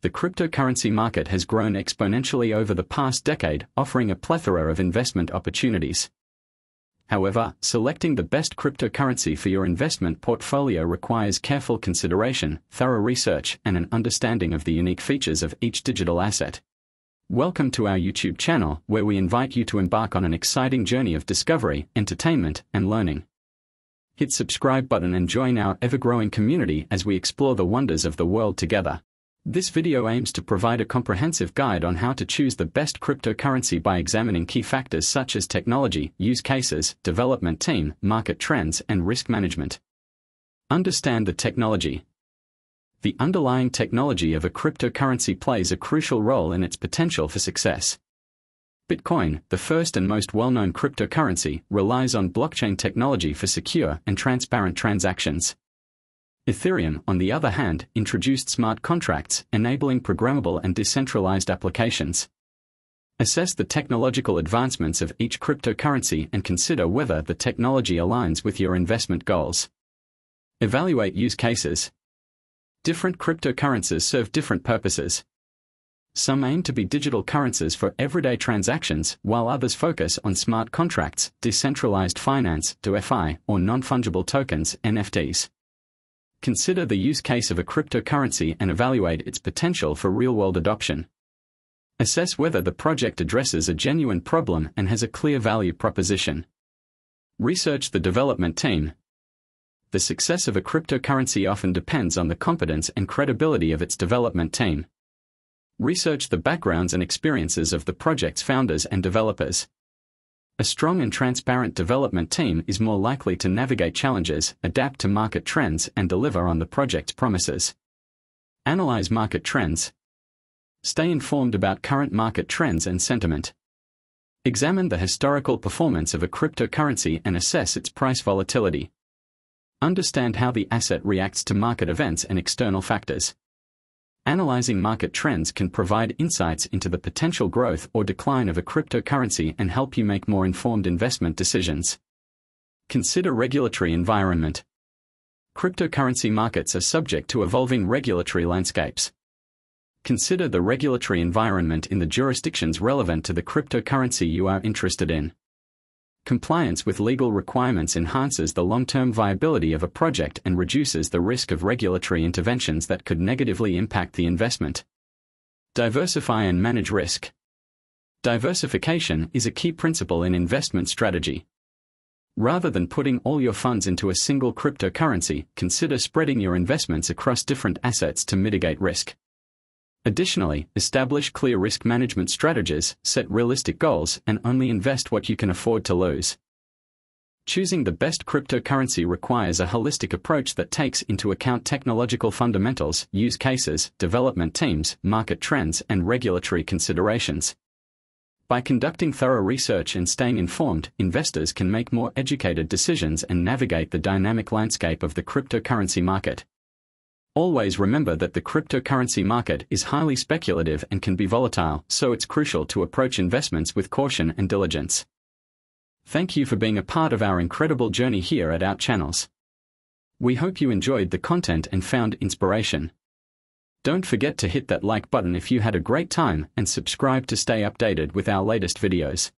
The cryptocurrency market has grown exponentially over the past decade, offering a plethora of investment opportunities. However, selecting the best cryptocurrency for your investment portfolio requires careful consideration, thorough research, and an understanding of the unique features of each digital asset. Welcome to our YouTube channel, where we invite you to embark on an exciting journey of discovery, entertainment, and learning. Hit subscribe button and join our ever-growing community as we explore the wonders of the world together. This video aims to provide a comprehensive guide on how to choose the best cryptocurrency by examining key factors such as technology, use cases, development team, market trends, and risk management. Understand the technology. The underlying technology of a cryptocurrency plays a crucial role in its potential for success. Bitcoin, the first and most well-known cryptocurrency, relies on blockchain technology for secure and transparent transactions. Ethereum, on the other hand, introduced smart contracts, enabling programmable and decentralized applications. Assess the technological advancements of each cryptocurrency and consider whether the technology aligns with your investment goals. Evaluate use cases. Different cryptocurrencies serve different purposes. Some aim to be digital currencies for everyday transactions, while others focus on smart contracts, decentralized finance, to DeFi, or non-fungible tokens, NFTs. Consider the use case of a cryptocurrency and evaluate its potential for real-world adoption. Assess whether the project addresses a genuine problem and has a clear value proposition. Research the development team. The success of a cryptocurrency often depends on the competence and credibility of its development team. Research the backgrounds and experiences of the project's founders and developers. A strong and transparent development team is more likely to navigate challenges, adapt to market trends, and deliver on the project's promises. Analyze market trends. Stay informed about current market trends and sentiment. Examine the historical performance of a cryptocurrency and assess its price volatility. Understand how the asset reacts to market events and external factors. Analyzing market trends can provide insights into the potential growth or decline of a cryptocurrency and help you make more informed investment decisions. Consider regulatory environment. Cryptocurrency markets are subject to evolving regulatory landscapes. Consider the regulatory environment in the jurisdictions relevant to the cryptocurrency you are interested in. Compliance with legal requirements enhances the long-term viability of a project and reduces the risk of regulatory interventions that could negatively impact the investment. Diversify and manage risk. Diversification is a key principle in investment strategy. Rather than putting all your funds into a single cryptocurrency, consider spreading your investments across different assets to mitigate risk. Additionally, establish clear risk management strategies, set realistic goals, and only invest what you can afford to lose. Choosing the best cryptocurrency requires a holistic approach that takes into account technological fundamentals, use cases, development teams, market trends, and regulatory considerations. By conducting thorough research and staying informed, investors can make more educated decisions and navigate the dynamic landscape of the cryptocurrency market. Always remember that the cryptocurrency market is highly speculative and can be volatile, so it's crucial to approach investments with caution and diligence. Thank you for being a part of our incredible journey here at Out Channels. We hope you enjoyed the content and found inspiration. Don't forget to hit that like button if you had a great time and subscribe to stay updated with our latest videos.